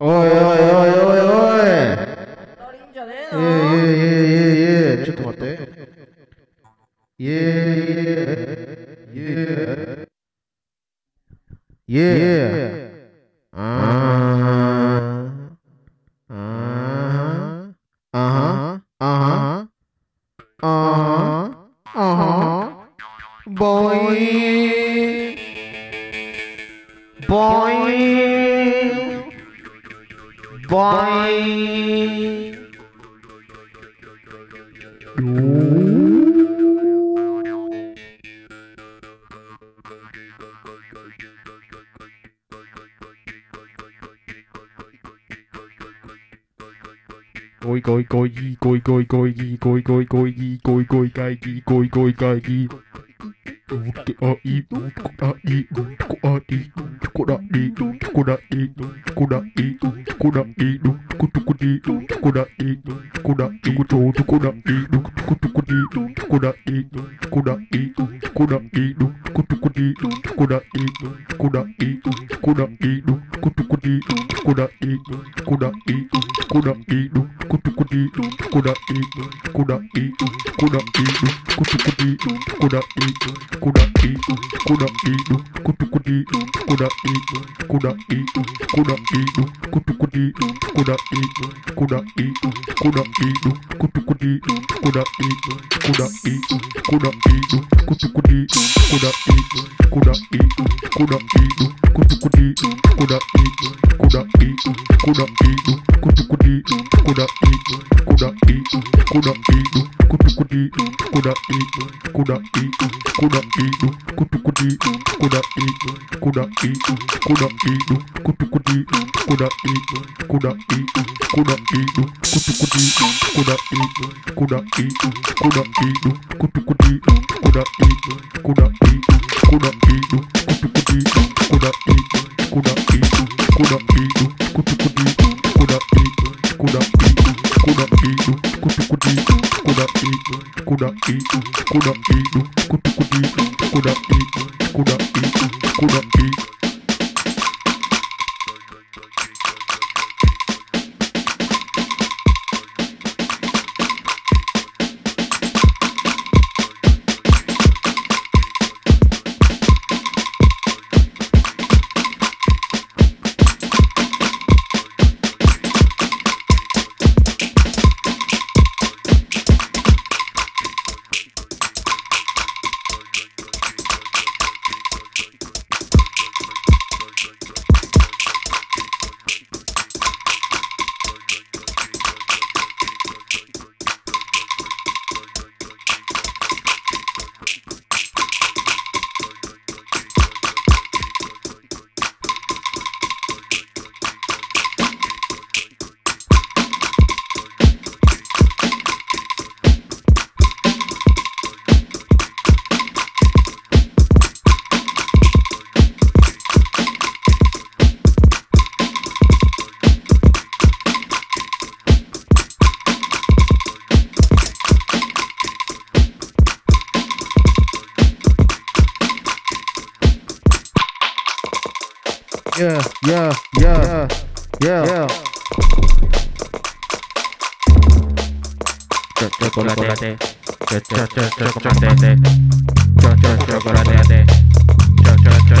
おいおいおいおいおい足りんじゃねえいえいえいえいえいえちょっと待っていえいえいえいえあーあーあはあはあはあはボインボイン ボイ。ンゴイゴイゴイゴイゴイゴイゴイコラリド、チョコラリド、チョコラリド、チョコラリド、チョコラリド、チョコチョコリド、チョコラリド、チョコラリド、チョコラリド、チョコチョコリド、チョコラリド、チョコラリド、チョコラリド、チョコチョコリド、チョコラリド、チョコラリド、チョコラリド、チョコチョコリド、チョコラリド、チョコラリド、チョコラリド、チョコチョコリド、チョコラリド、チョコラリド、チョコラリド、チョコチョコリド、チョコラリド、チョコラリド、チョコラリド、チョコチョコリド、kutukuti kuda i kuda i kuda i kutukuti kuda i kuda i kuda i kutukuti kuda i kuda i kuda i kutukuti kuda i kuda i kuda i kutukudi kuda i kuda i kuda i kutukudi kuda i kuda i kuda i kutukudi kuda i kuda i kuda i kutukudi kuda i kuda i kuda i kutukudi kuda i kuda i kuda i kutukudi kuda i kuda i kuda i kutukudi kuda i kuda i kuda i kutukudi kuda i Kuda, kuda, kuda, kuda, kuda, Yeah, yeah, yeah, yeah. chocolate, chocolate, chocolate, chocolate,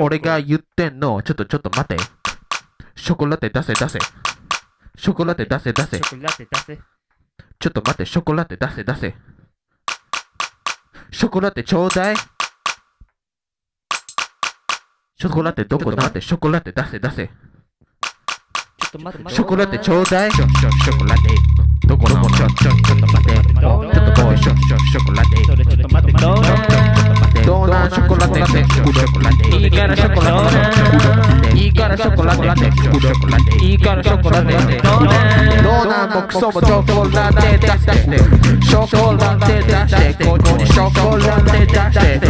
俺が言ってんのちょっとちょっと待て。ショコラテ出せ出せ、ショコラテ出せ出せ、ちょっと待って、ショコラテ出せ出せ。ショコラテちょうだい。ショコラテどこだ待って、ショコラテ出せ出せ。ショコラテちょうだい。ショ、ショ、ショコラテ。どこなのショ、ショ、ちょっと待って。ちょっとボーイ、ショ、ショ、ショコラテ。ドーナツショコラ chocolate, y cara chocolate, y cara chocolate, chocolate, y cara chocolate, dona, box of chocolate, chocolate, chocolate, chocolate, chocolate, chocolate,